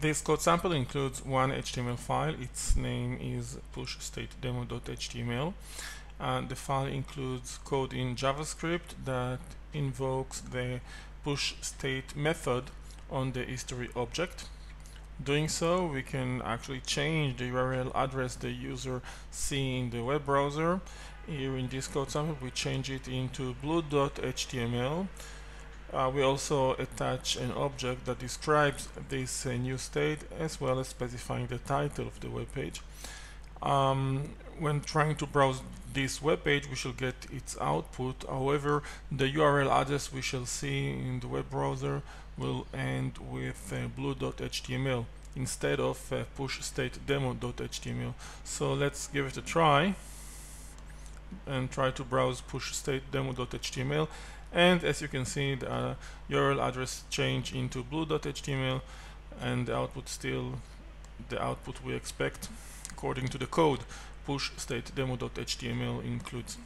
This code sample includes one HTML file. Its name is pushStateDemo.html. And the file includes code in JavaScript that invokes the pushState method on the history object. Doing so, we can actually change the URL address the user see in the web browser. Here in this code sample, we change it into blue.html uh, we also attach an object that describes this uh, new state as well as specifying the title of the web page. Um, when trying to browse this web page, we shall get its output. However, the URL address we shall see in the web browser will end with uh, blue.html instead of uh, push state demo.html. So let's give it a try and try to browse push state demo.html and as you can see the uh, URL address change into blue.html and the output still the output we expect according to the code push state demo.html includes